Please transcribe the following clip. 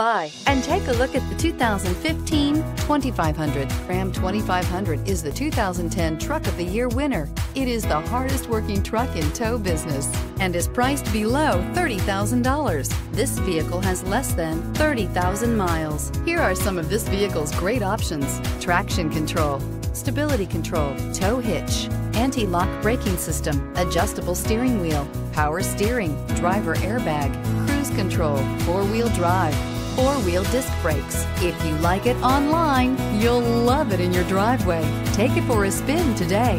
by and take a look at the 2015 2500. Ram 2500 is the 2010 Truck of the Year winner. It is the hardest working truck in tow business and is priced below $30,000. This vehicle has less than 30,000 miles. Here are some of this vehicle's great options. Traction control, stability control, tow hitch, anti-lock braking system, adjustable steering wheel, power steering, driver airbag, cruise control, four-wheel drive, four-wheel disc brakes. If you like it online, you'll love it in your driveway. Take it for a spin today.